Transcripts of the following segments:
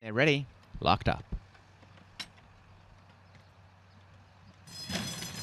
They're ready, locked up.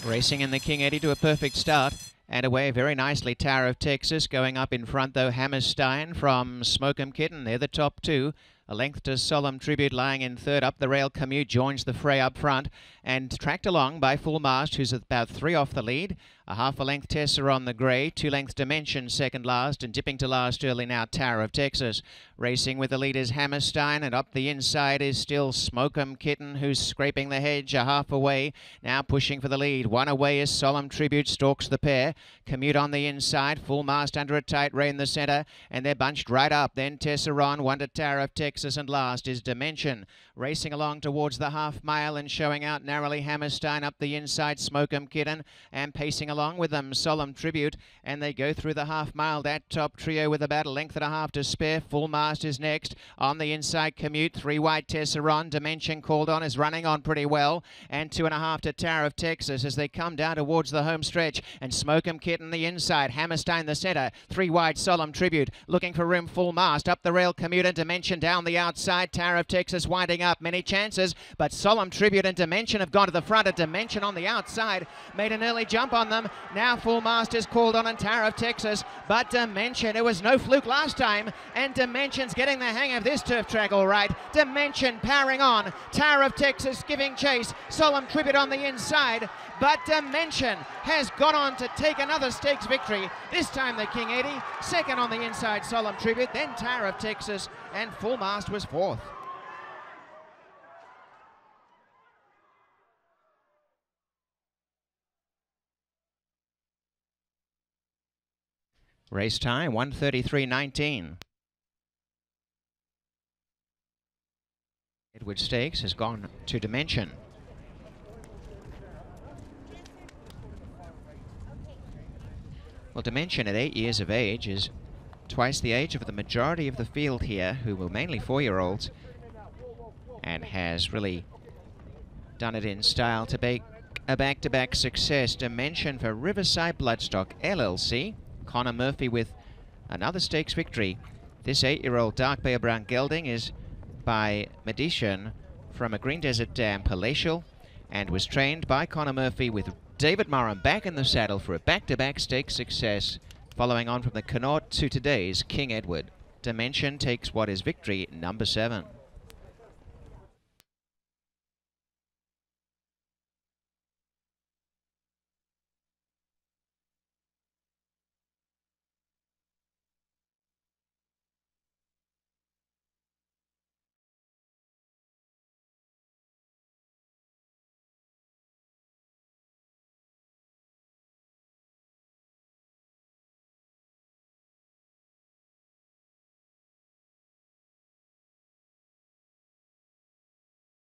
Racing in the King Eddie to a perfect start. And away very nicely, Tower of Texas going up in front though, Hammerstein from Smoke'em Kitten. They're the top two. A length to Solemn Tribute lying in third. Up the rail, Commute joins the fray up front and tracked along by Full Mast, who's about three off the lead. A half a length Tessa on the grey, two length Dimension second last, and dipping to last early now Tower of Texas. Racing with the leaders Hammerstein, and up the inside is still Smoke'em Kitten, who's scraping the hedge a half away. Now pushing for the lead. One away is Solemn Tribute, stalks the pair. Commute on the inside, Full Mast under a tight ray in the centre, and they're bunched right up. Then Tesseron, one to Tower of Texas, and last is Dimension. Racing along towards the half mile and showing out narrowly Hammerstein up the inside, Smoke'em Kitten, and pacing along with them, Solemn Tribute, and they go through the half mile. That top trio with about a length and a half to spare. Full Mast is next. On the inside, Commute, three wide Tesseron. Dimension called on is running on pretty well, and two and a half to Tower of Texas as they come down towards the home stretch. And Smoke'em Kitten the inside, Hammerstein the centre, three wide Solemn Tribute, looking for room. Full Mast up the rail, Commute and Dimension down the outside. Tower of Texas winding up, many chances, but Solemn Tribute and Dimension have gone to the front. A Dimension on the outside made an early jump on them. Um, now Full Masters called on Tower of Texas, but Dimension, it was no fluke last time, and Dimension's getting the hang of this turf track all right. Dimension powering on, Tower of Texas giving chase, Solemn Tribute on the inside, but Dimension has gone on to take another stakes victory. This time the King Eddie, second on the inside, Solemn Tribute, then Tower of Texas, and Full Mast was fourth. Race time 133.19. Edward Stakes has gone to Dimension. Well, Dimension at eight years of age is twice the age of the majority of the field here, who were mainly four-year-olds, and has really done it in style to make a back-to-back -back success. Dimension for Riverside Bloodstock LLC. Conor Murphy with another stakes victory. This eight-year-old dark bay brown gelding is by Medicean from a Green Desert Dam Palatial and was trained by Conor Murphy with David Murray back in the saddle for a back-to-back -back stakes success following on from the Connaught to today's King Edward. Dimension takes what is victory number seven.